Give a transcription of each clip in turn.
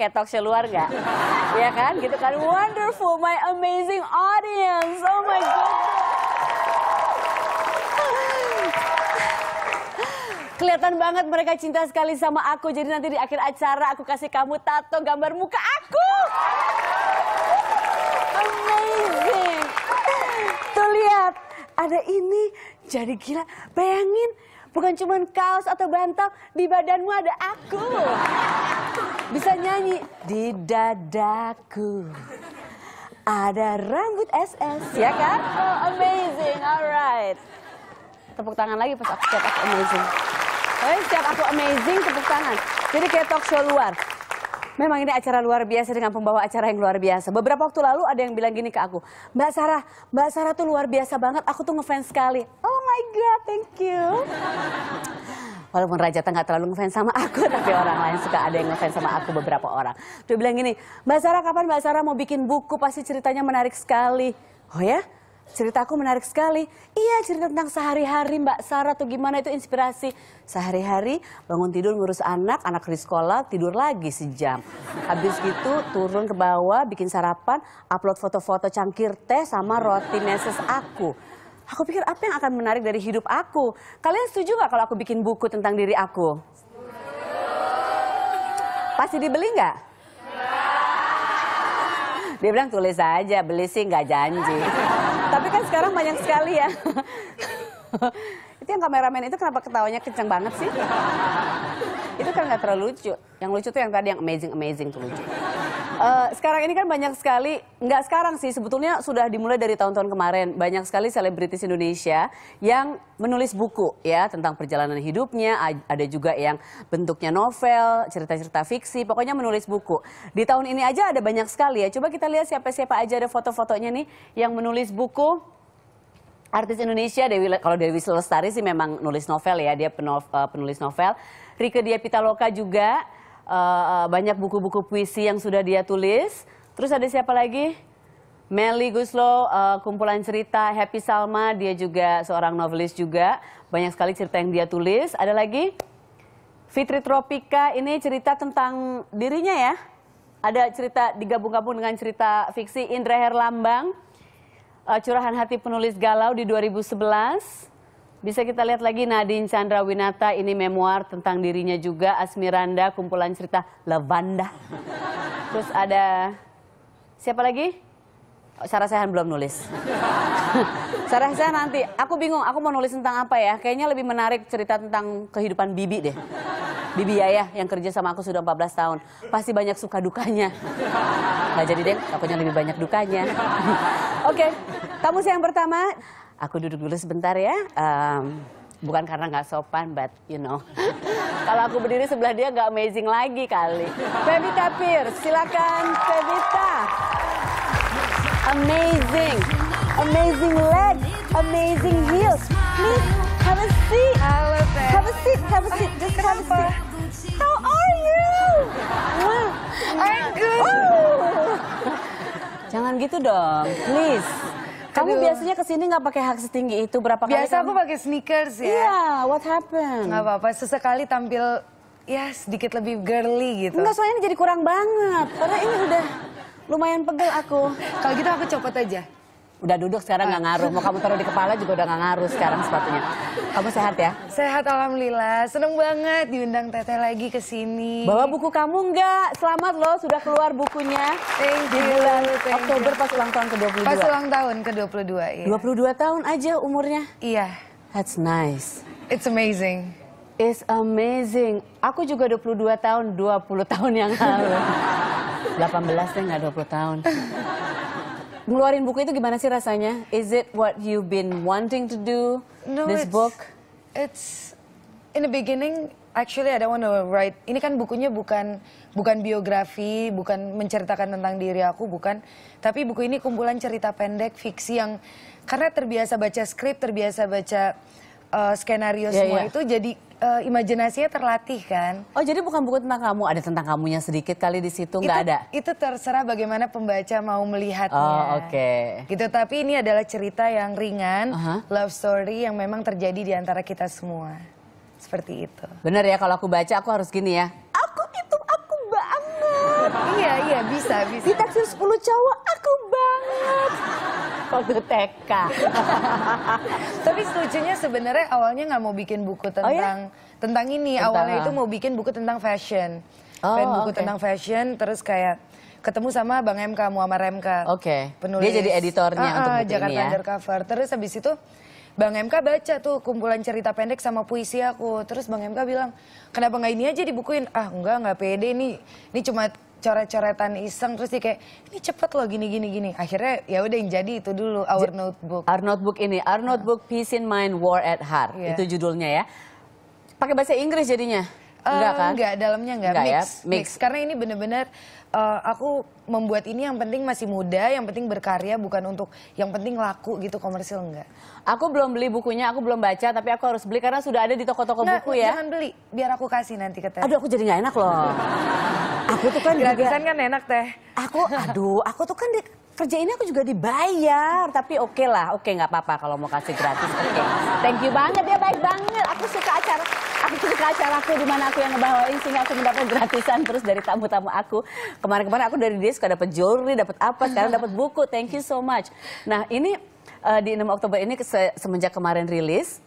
kayak talk show luar nggak? ya kan? Gitu kan? Wonderful, my amazing audience. Oh my goodness. Kelihatan banget mereka cinta sekali sama aku. Jadi nanti di akhir acara aku kasih kamu tato gambar muka aku. Amazing. Tuh lihat, ada ini. Jadi gila, bayangin. Bukan cuma kaos atau bantal, di badanmu ada aku. Bisa nyanyi di dadaku. Ada rambut SS, ya kan? Oh, amazing, alright. Tepuk tangan lagi pas aku setiap aku amazing. Tapi setiap aku amazing, tepuk tangan. Jadi kayak talk show luar. Memang ini acara luar biasa dengan pembawa acara yang luar biasa. Beberapa waktu lalu ada yang bilang gini ke aku, Mbak Sarah, Mbak Sarah tuh luar biasa banget, aku tuh ngefans sekali. Oh my God, thank you. Walaupun Raja nggak terlalu ngefans sama aku, tapi orang lain suka ada yang ngefans sama aku beberapa orang. Dia bilang gini, Mbak Sarah kapan Mbak Sarah mau bikin buku, pasti ceritanya menarik sekali. Oh ya? Cerita aku menarik sekali. Iya cerita tentang sehari-hari Mbak Sarah tuh gimana itu inspirasi. Sehari-hari bangun tidur ngurus anak, anak di sekolah, tidur lagi sejam. Habis gitu turun ke bawah, bikin sarapan, upload foto-foto cangkir teh sama roti meses aku. Aku pikir apa yang akan menarik dari hidup aku? Kalian setuju gak kalau aku bikin buku tentang diri aku? Pasti dibeli nggak? Dia bilang tulis aja, beli sih nggak janji. Tapi kan sekarang banyak sekali ya. itu yang kameramen itu kenapa ketawanya kenceng banget sih? itu kan nggak terlalu lucu. Yang lucu tuh yang tadi yang amazing amazing tuh lucu. Uh, sekarang ini kan banyak sekali, nggak sekarang sih, sebetulnya sudah dimulai dari tahun-tahun kemarin. Banyak sekali selebritis Indonesia yang menulis buku ya tentang perjalanan hidupnya. Ada juga yang bentuknya novel, cerita-cerita fiksi, pokoknya menulis buku. Di tahun ini aja ada banyak sekali ya. Coba kita lihat siapa-siapa aja ada foto-fotonya nih yang menulis buku. Artis Indonesia, Dewi, kalau Dewi Lestari sih memang nulis novel ya, dia penulis novel. Rike Dia Pitaloka juga uh, banyak buku-buku puisi yang sudah dia tulis. Terus ada siapa lagi? Melly Guslo, uh, kumpulan cerita Happy Salma, dia juga seorang novelis juga. Banyak sekali cerita yang dia tulis. Ada lagi Fitri Tropika, ini cerita tentang dirinya ya. Ada cerita digabung-gabung dengan cerita fiksi Indra Herlambang. Uh, curahan hati penulis galau di 2011. Bisa kita lihat lagi Nadine Chandra Winata ini memoir tentang dirinya juga. Asmiranda kumpulan cerita Lavanda. Terus ada siapa lagi? Oh, Sarah Sehan belum nulis. Sarah Sehan nanti. Aku bingung, aku mau nulis tentang apa ya? Kayaknya lebih menarik cerita tentang kehidupan Bibi deh. Bibi Yaya yang kerja sama aku sudah 14 tahun. Pasti banyak suka dukanya. Gak jadi deh, takutnya lebih banyak dukanya. Oke, okay. tamu saya yang pertama Aku duduk dulu sebentar ya. Um, bukan karena nggak sopan, but you know. Kalau aku berdiri sebelah dia nggak amazing lagi kali. Pevita Pierce, silakan Pevita. Amazing, amazing leg, amazing heels. Please have a seat. Halo, Teh. Have a seat, have a seat, just have a seat. How are you? I'm good. Oh. Jangan gitu dong, please. Kamu Aduh. biasanya ke sini nggak pakai hak setinggi itu berapa kali? Biasa aku pakai sneakers ya. Iya, what happened? Nggak apa-apa, sesekali tampil ya sedikit lebih girly gitu. Enggak, soalnya ini jadi kurang banget. Karena ini udah lumayan pegel aku. Kalau gitu aku copot aja. Udah duduk sekarang nggak ngaruh. Mau kamu taruh di kepala juga udah nggak ngaruh sekarang sepatunya. Kamu sehat ya? Sehat alhamdulillah. Seneng banget diundang Teteh lagi ke sini. Bawa buku kamu nggak? Selamat loh sudah keluar bukunya. Thank Di you, bulan thank Oktober pas ulang tahun ke-22. Pas ulang tahun ke-22, iya. 22 tahun aja umurnya. Iya. That's nice. It's amazing. It's amazing. Aku juga 22 tahun, 20 tahun yang lalu. 18 deh nggak 20 tahun. Ngeluarin buku itu gimana sih rasanya? Is it what you've been wanting to do? No, this it's- book? It's in the beginning actually I don't want to write. Ini kan bukunya bukan bukan biografi, bukan menceritakan tentang diri aku, bukan. Tapi buku ini kumpulan cerita pendek fiksi yang karena terbiasa baca skrip, terbiasa baca uh, skenario Iya, semua iya. itu jadi uh, imajinasinya terlatih kan. Oh jadi bukan buku tentang kamu, ada tentang kamunya sedikit kali di situ nggak ada? Itu terserah bagaimana pembaca mau melihatnya. Oh, oke. Gitu, tapi ini adalah cerita yang ringan, Aha. love story yang memang terjadi di antara kita semua. Seperti itu. Bener ya kalau aku baca aku harus gini ya. Aku itu aku banget. Bisa, bisa. Ditaksir 10 cowok, aku banget. Waktu TK. Tapi lucunya sebenarnya awalnya nggak mau bikin buku Oh, ya? tentang tentang ini. Tentang awalnya apa? itu mau bikin buku tentang fashion. Oh, Pengen buku oke. tentang fashion, terus kayak ketemu sama Bang MK, Muammar MK. Oke. Penulis. Dia jadi editornya Ah, untuk ah, buku Jakarta ini ya. Undercover. Terus habis itu Bang MK baca tuh kumpulan cerita pendek sama puisi aku. Terus Bang MK bilang, kenapa nggak ini aja dibukuin? Ah enggak, nggak pede nih. Ini cuma coret-coretan iseng. Terus dia kayak, ini cepet loh gini gini gini. Akhirnya ya udah yang jadi itu dulu Our Notebook. Our notebook ini, Our Notebook Peace in Mind, War at Heart. Iya. Itu judulnya ya. Pakai bahasa Inggris jadinya? Enggak Eh, kan? Enggak, dalamnya enggak. Enggak ya, mix, mix. Karena ini bener-bener eh, aku membuat ini yang penting masih muda, yang penting berkarya, bukan untuk yang penting laku gitu komersil enggak. Aku belum beli bukunya, aku belum baca, tapi aku harus beli karena sudah ada di toko-toko Nggak, buku ya. Jangan beli, biar aku kasih nanti ke teh. Aduh, aku jadi nggak enak loh. aku tuh kan juga, Gratisan kan enak teh. aku, aduh, aku tuh kan di, kerja ini aku juga dibayar, tapi oke lah, oke nggak apa-apa kalau mau kasih gratis, oke. Thank you banget ya, baik banget. Aku suka acara, aku suka acara aku di mana aku yang ngebawain sehingga aku mendapat gratisan terus dari tamu-tamu aku. Kemarin-kemarin aku dari dia suka dapat jewelry, dapat apa, sekarang dapat buku. Thank you so much. Nah ini eh, di 6 Oktober ini se- semenjak kemarin rilis,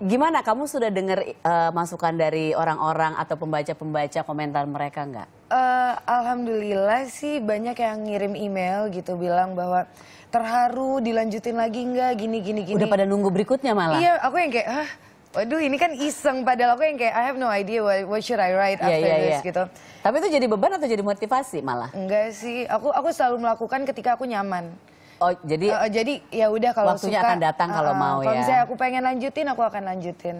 gimana kamu sudah dengar eh, masukan dari orang-orang atau pembaca-pembaca komentar mereka nggak? Eh, Alhamdulillah sih banyak yang ngirim email gitu bilang bahwa terharu dilanjutin lagi enggak gini gini gini. Udah pada nunggu berikutnya malah. Iya, aku yang kayak, ah, waduh ini kan iseng. Padahal aku yang kayak, I have no idea what, what should I write Iya, after iya, this iya. gitu. Tapi itu jadi beban atau jadi motivasi malah? Enggak sih, aku aku selalu melakukan ketika aku nyaman. Oh, jadi eh, jadi ya udah kalau Waktunya suka, akan datang kalau eh, mau Kalau ya. misalnya aku pengen lanjutin, aku akan lanjutin.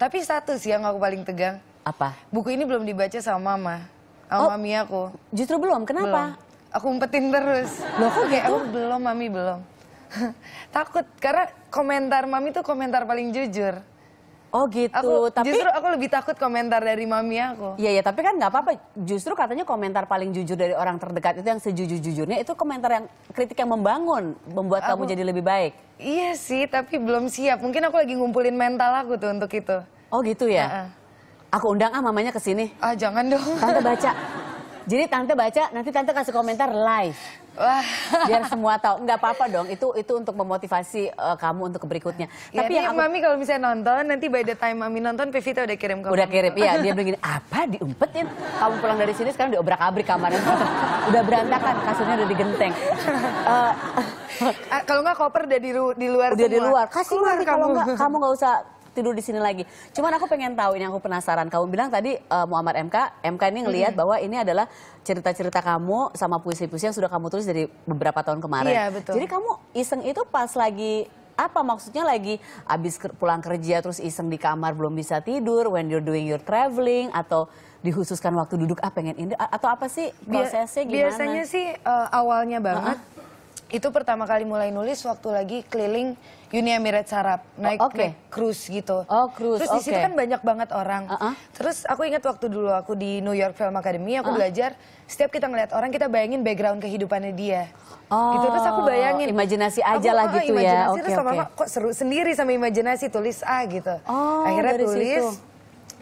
Tapi satu sih yang aku paling tegang, apa? buku ini belum dibaca sama mama, sama Oh. mami aku. Justru belum. Kenapa? Belum. Aku umpetin terus. Loh, kok Kayak, gitu? "Oh, belum, mami belum. Takut karena komentar mami tuh komentar paling jujur. Oh gitu. Aku tapi justru aku lebih takut komentar dari mami aku. Iya ya, tapi kan nggak apa-apa. Justru katanya komentar paling jujur dari orang terdekat itu yang sejujur-jujurnya itu komentar yang kritik yang membangun, membuat kamu Aku- jadi lebih baik. Iya sih, tapi belum siap. Mungkin aku lagi ngumpulin mental aku tuh untuk itu. Oh gitu ya. Heeh. Aku undang ah mamanya ke sini. Ah jangan dong. Tante baca. Jadi tante baca, nanti tante kasih komentar live. Wah. Biar semua tahu. Nggak apa-apa dong. Itu itu untuk memotivasi eh, kamu untuk berikutnya. Ya, Tapi yang aku mami kalau misalnya nonton, nanti by the time mami nonton, Pevita udah kirim ke Udah kirim, iya dia bilang gini, apa diumpetin? Kamu pulang dari sini sekarang diobrak-abrik kamarnya. udah berantakan, kasurnya udah digenteng. Eh, Ah, kalau nggak koper udah di, di luar udah di semua. luar, kasih Keluar kalau nggak kamu nggak usah tidur di sini lagi. Cuman aku pengen tahu ini aku penasaran. Kamu bilang tadi eh, Muhammad MK, MK ini ngelihat bahwa ini adalah cerita-cerita kamu sama puisi-puisi yang sudah kamu tulis dari beberapa tahun kemarin. Iya, betul. Jadi kamu iseng itu pas lagi apa maksudnya lagi abis pulang kerja terus iseng di kamar belum bisa tidur when you're doing your traveling atau dikhususkan waktu duduk ah pengen ini atau apa sih prosesnya gimana? Biasanya sih eh, awalnya banget itu pertama kali mulai nulis waktu lagi keliling Uni Emirat Arab naik, Oh, oke. naik cruise gitu. Oh, cruise, Terus di situ kan banyak banget orang. Uh-uh. Terus aku ingat waktu dulu aku di New York Film Academy aku belajar setiap kita ngeliat orang kita bayangin background kehidupannya dia. Oh, gitu terus aku bayangin. imajinasi aja Aku, lah ah, gitu ya. imajinasi, Oke, terus mama kok seru sendiri sama imajinasi tulis A gitu. Oh, Akhirnya tulis. situ.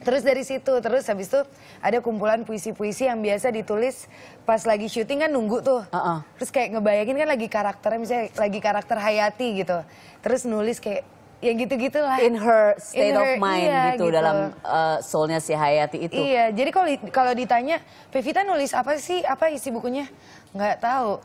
Terus dari situ, terus habis itu ada kumpulan puisi-puisi yang biasa ditulis pas lagi syuting kan nunggu tuh. Uh-uh. Terus kayak ngebayangin kan lagi karakternya misalnya lagi karakter Hayati gitu. Terus nulis kayak ya gitu-gitu lah. in her state In of her- mind iya, gitu, dalam uh, soulnya si Hayati itu. Iya, jadi kalau kalau ditanya, Pevita nulis apa sih? Apa isi bukunya? Nggak tahu.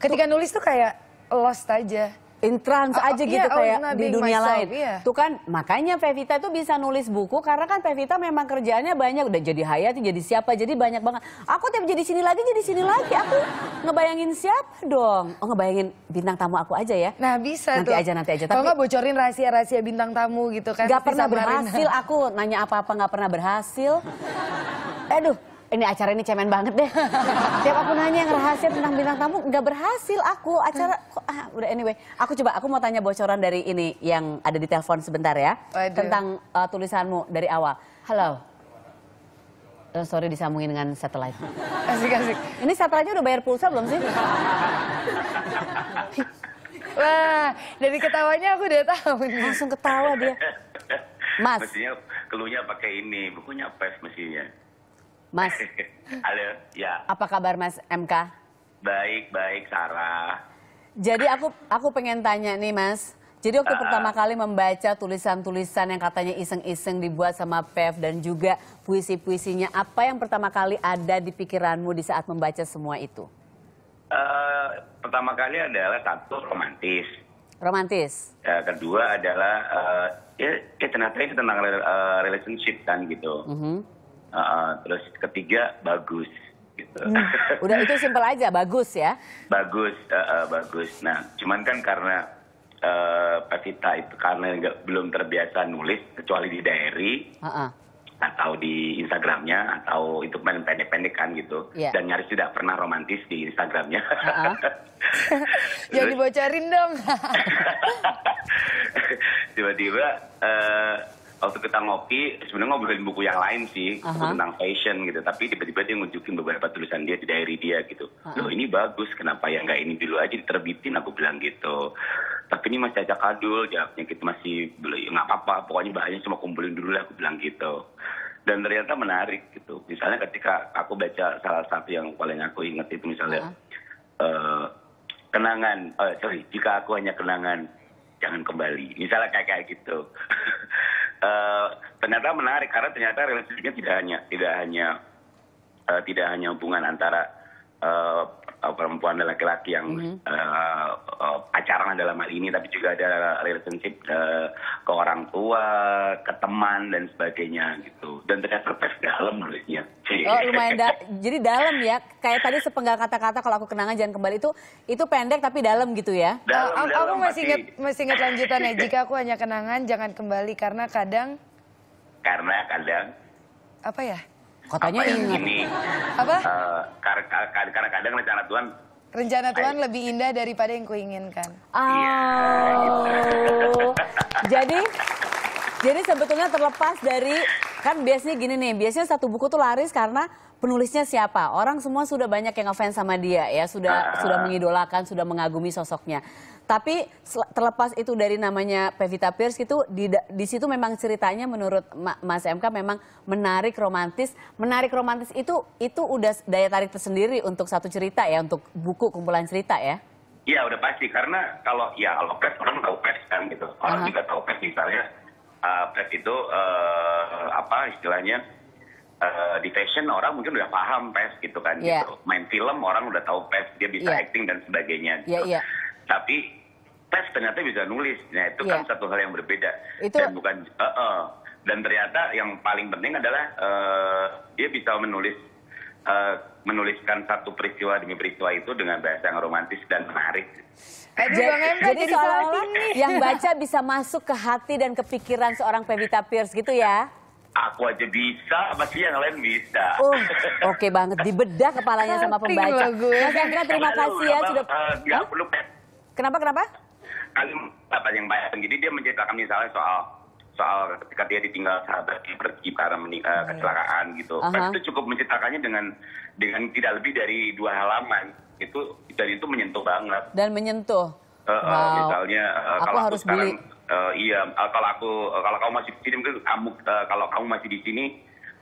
Ketika nulis tuh kayak lost aja. In trance Oh, aja oh, gitu I was kayak not di dunia myself, lain. iya. Tuh kan makanya Pevita tuh bisa nulis buku karena kan Pevita memang kerjaannya banyak udah jadi Hayati jadi siapa jadi banyak banget. Aku tiap jadi sini lagi jadi sini lagi aku ngebayangin siapa dong. Oh ngebayangin bintang tamu aku aja ya. Nah bisa Nanti tuh. aja, nanti aja. Kalau Tapi- nggak bocorin rahasia-rahasia bintang tamu gitu kan. Gak pernah berhasil aku nanya apa-apa nggak pernah berhasil. Aduh, ini acara ini cemen banget deh. Tiap aku nanya yang rahasia tentang bintang tamu nggak berhasil aku acara kok ah, udah anyway. Aku coba aku mau tanya bocoran dari ini yang ada di telepon sebentar ya Waduh. tentang uh, tulisanmu dari awal. Halo. Eh, sorry disambungin dengan satelit. Asik-asik. Ini satelitnya udah bayar pulsa belum sih? Wah, dari ketawanya aku udah tahu nih. Langsung ketawa dia. Mas. Mestinya keluhnya pakai ini, bukunya pes mestinya. Mas, Halo, ya. apa kabar Mas MK? Baik, baik Sarah. Jadi aku aku pengen tanya nih Mas. Jadi waktu Ah. pertama kali membaca tulisan-tulisan yang katanya iseng-iseng dibuat sama Pev dan juga puisi-puisinya, apa yang pertama kali ada di pikiranmu di saat membaca semua itu? Eh, pertama kali adalah satu romantis. Romantis. Ya, kedua adalah eh, ya, ya ternyata ini tentang eh, relationship kan gitu. Mhm. Eh, eh, terus ketiga bagus gitu. Udah itu simpel aja, bagus ya. bagus, eh, eh, bagus. Nah, cuman kan karena eh, Pevita itu karena nggak belum terbiasa nulis kecuali di diary Heeh. atau di Instagramnya atau itu main pendek-pendek kan gitu. Iya. Dan nyaris tidak pernah romantis di Instagramnya. Uh-uh. Jangan dibocorin dong. Tiba-tiba eh, waktu kita ngopi, sebenarnya ngobrolin buku yang lain sih, buku Aha. tentang fashion gitu. Tapi tiba-tiba dia nunjukin beberapa tulisan dia di diary dia gitu. Aha. Loh ini bagus, kenapa ya nggak ini dulu aja diterbitin? Aku bilang gitu. Tapi ini masih acak adul, jawabnya gitu masih belum ya nggak apa-apa. Pokoknya bahasanya cuma kumpulin dulu lah, aku bilang gitu. Dan ternyata menarik gitu. Misalnya ketika aku baca salah satu yang paling aku ingat itu misalnya eh, kenangan, eh, sorry, jika aku hanya kenangan, jangan kembali. Misalnya kayak kayak gitu. Eh, ternyata menarik karena ternyata relationship tidak hanya tidak hanya eh, tidak hanya hubungan antara eh, perempuan dan laki-laki yang Mhm. eh, eh, pacaran dalam hal ini, tapi juga ada relationship eh, ke orang tua, ke teman dan sebagainya gitu. Dan ternyata pes dalam nulisnya. Oh lumayan da- jadi dalam ya. Kayak tadi sepenggal kata-kata kalau aku kenangan jangan kembali itu itu pendek tapi dalam gitu ya. Dalam, aku, aku dalam masih arti- ingat masih ingat lanjutannya. Jika aku hanya kenangan, jangan kembali karena kadang karena kadang apa ya? Katanya apa yang ingat. ini Apa? eh, kar- kar- kar- karena kadang rencana Tuhan Rencana Tuhan lebih indah daripada yang kuinginkan. Oh. jadi jadi sebetulnya terlepas dari kan biasanya gini nih, biasanya satu buku tuh laris karena penulisnya siapa. Orang semua sudah banyak yang ngefans sama dia ya, sudah sudah mengidolakan, sudah mengagumi sosoknya. Tapi terlepas itu dari namanya Pevita Pierce itu di, di situ memang ceritanya menurut Ma- Mas MK memang menarik romantis. Menarik romantis itu itu udah daya tarik tersendiri untuk satu cerita ya, untuk buku kumpulan cerita ya. Iya udah pasti karena kalau ya kalau pes orang tahu pes kan gitu orang Aha. juga tahu pes misalnya uh, pes itu uh, apa istilahnya uh, di fashion orang mungkin udah paham pes gitu kan Iya. gitu main film orang udah tahu pes dia bisa Iya. acting dan sebagainya gitu iya. tapi pes ternyata bisa nulis nah itu kan Iya. satu hal yang berbeda Itu- dan bukan uh, uh. dan ternyata yang paling penting adalah uh, dia bisa menulis uh, menuliskan satu peristiwa demi peristiwa itu dengan bahasa yang romantis dan menarik. Aduh, Bang jadi, salah seolah-olah nih. yang baca bisa masuk ke hati dan kepikiran seorang Pevita Pierce gitu ya. Aku aja bisa, pasti yang lain bisa. Oh, oke banget dibedah kepalanya sama pembaca. Mas terima kasih ya sudah. eh, nggak perlu. Kenapa kenapa? Kali apa yang bayang. Jadi dia menceritakan misalnya soal soal ketika dia ditinggal sahabatnya pergi karena mening- eh, kecelakaan gitu. Aha. Pes itu cukup menceritakannya dengan dengan tidak lebih dari dua halaman. Itu dan itu menyentuh banget. Dan menyentuh. Wow. misalnya eh, Aku kalau harus aku sekarang beli. eh, iya eh, kalau aku eh, kalau kamu masih di sini mungkin kamu eh, kalau kamu masih di sini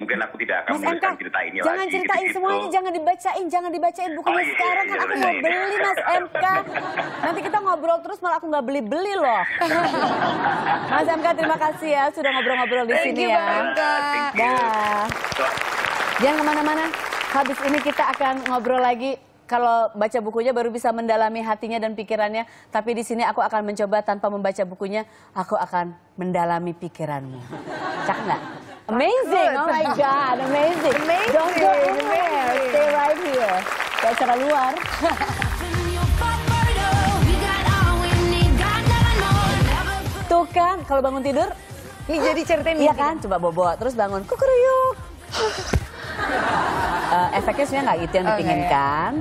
mungkin aku tidak akan Mas MK, cerita ini jangan lagi ceritain gitu-gitu. semuanya, jangan dibacain, jangan dibacain bukunya Oh, iya, sekarang kan iya, aku iya, mau iya. beli Mas MK. Nanti kita ngobrol terus malah aku nggak beli-beli loh. Mas MK terima kasih ya sudah ngobrol-ngobrol di sini you, ya. Thank you. Dah. Jangan ke mana-mana. Habis ini kita akan ngobrol lagi. Kalau baca bukunya baru bisa mendalami hatinya dan pikirannya. Tapi di sini aku akan mencoba tanpa membaca bukunya, aku akan mendalami pikiranmu. Cakep nggak? Amazing! Oh my God, amazing! Amazing, Don't go anywhere, stay right here. Ke acara luar. Tuh kan, kalau bangun tidur, Ini jadi ceritain Iya kan, coba bobo, terus bangun kukuruyuk. Eh, efeknya sebenarnya nggak gitu yang dipinginkan.